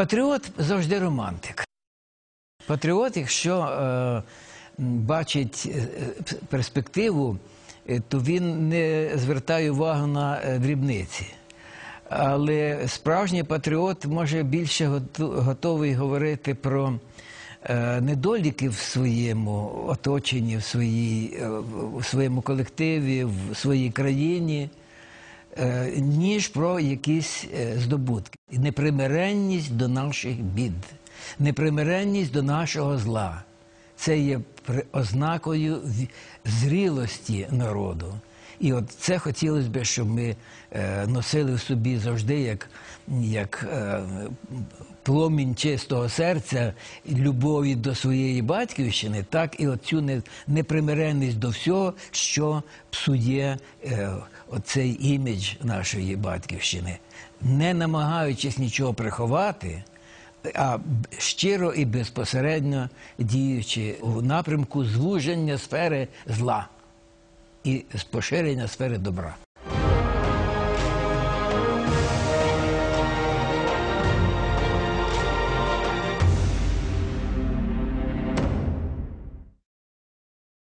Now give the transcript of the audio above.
Патріот завжди романтик. Патріот, якщо е, бачить е, е, перспективу, е, то він не звертає увагу на дрібниці. Але справжній патріот може більше готовий говорити про недоліки в своєму оточенні, в, своїй, в- своєму колективі, в своїй країні, ніж про якісь е, здобутки. Непримиренність до наших бід, непримиренність до нашого зла. Це є ознакою зрілості народу. І от це хотілося б, щоб ми е, носили в собі завжди як, як е, пломінь чистого серця, любові до своєї батьківщини, так і оцю непримиренність до всього, що псує е, оцей імідж нашої батьківщини, не намагаючись нічого приховати а щиро і безпосередньо діючи у напрямку звуження сфери зла і поширення сфери добра.